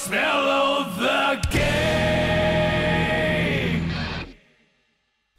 smell of the